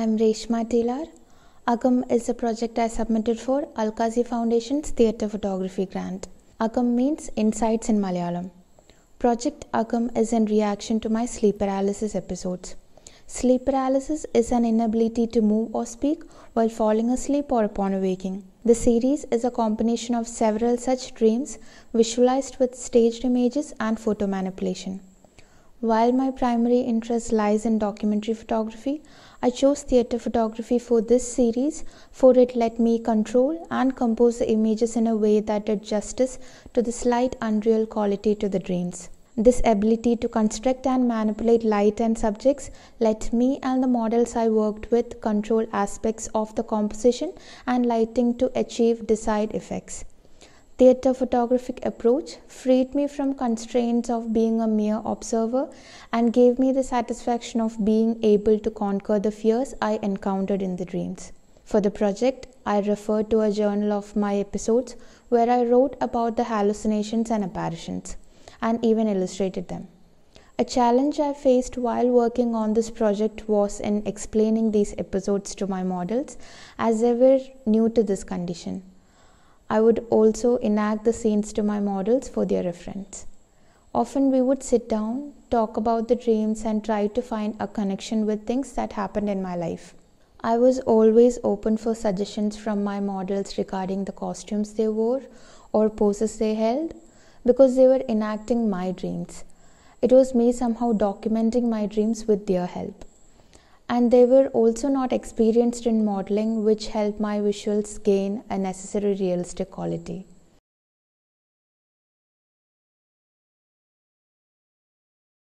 I'm Reshma Teelar. Agam is a project I submitted for Alkazi Foundation's Theatre Photography Grant. Agam means insights in Malayalam. Project Agam is in reaction to my sleep paralysis episodes. Sleep paralysis is an inability to move or speak while falling asleep or upon awaking. The series is a combination of several such dreams visualized with staged images and photo manipulation. While my primary interest lies in documentary photography, I chose theatre photography for this series for it let me control and compose the images in a way that did justice to the slight unreal quality to the dreams. This ability to construct and manipulate light and subjects let me and the models I worked with control aspects of the composition and lighting to achieve desired effects theatre photographic approach freed me from constraints of being a mere observer and gave me the satisfaction of being able to conquer the fears I encountered in the dreams. For the project, I referred to a journal of my episodes where I wrote about the hallucinations and apparitions and even illustrated them. A challenge I faced while working on this project was in explaining these episodes to my models as they were new to this condition. I would also enact the scenes to my models for their reference. Often we would sit down, talk about the dreams, and try to find a connection with things that happened in my life. I was always open for suggestions from my models regarding the costumes they wore or poses they held because they were enacting my dreams. It was me somehow documenting my dreams with their help and they were also not experienced in modeling, which helped my visuals gain a necessary realistic quality.